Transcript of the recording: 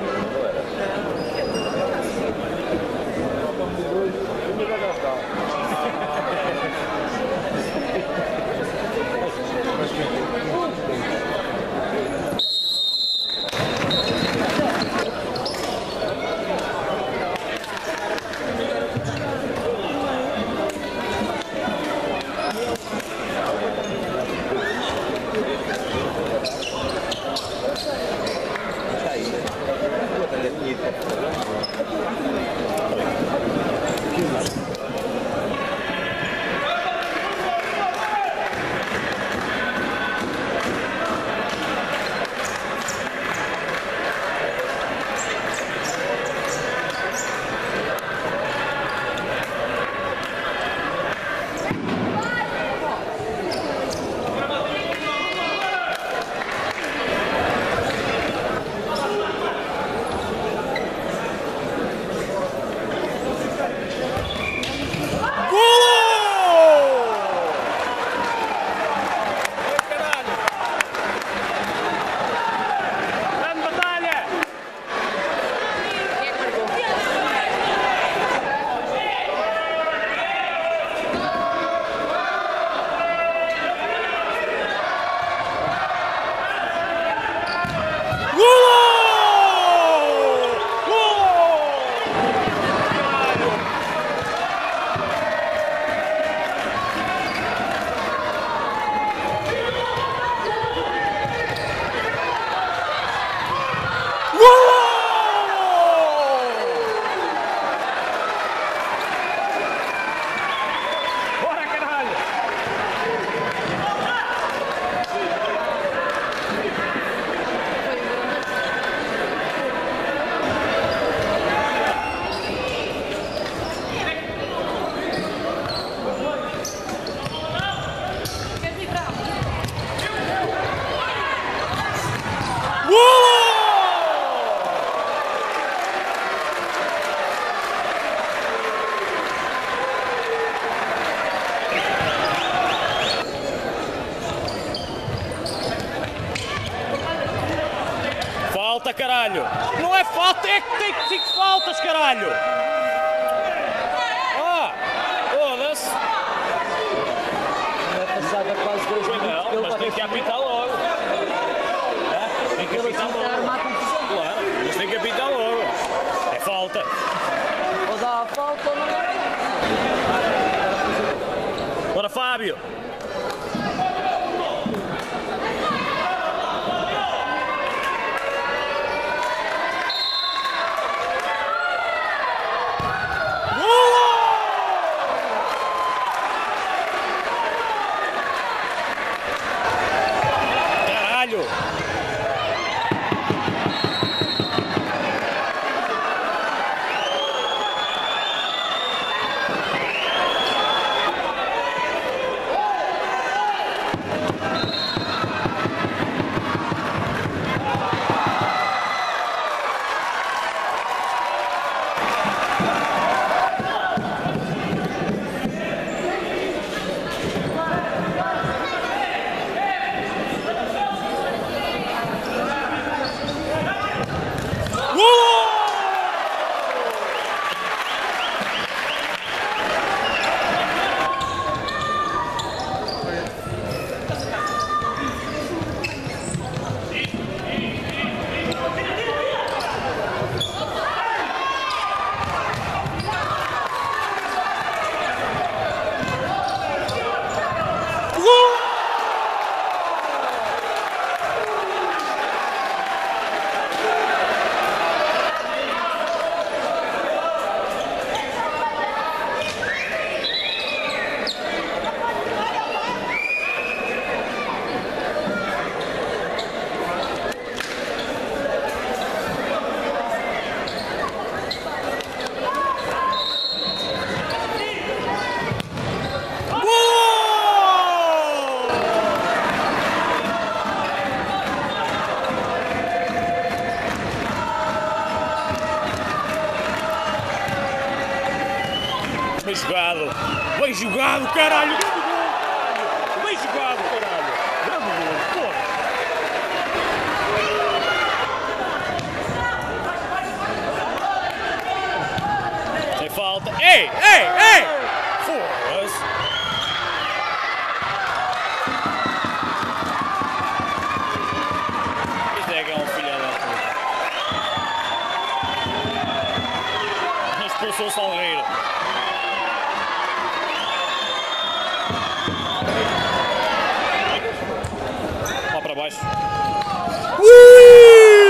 não era. Caralho! Não é falta, é que tem que cinco faltas, caralho! Ah! Foda-se! É passada quase dois minutos. não, mas vai tem que apitar logo. É, Tem que apitar logo. Claro, mas tem que apitar logo. É falta. Ou dá a falta ou não. Bora, Fábio! Bem jogado! Bem jogado, caralho! Grande gol! Bem jogado, caralho! Grande gol, Pô! Tem falta! Ei! Ei! Ei! Foda-se! É é expulsou o Salgueiro. Fui!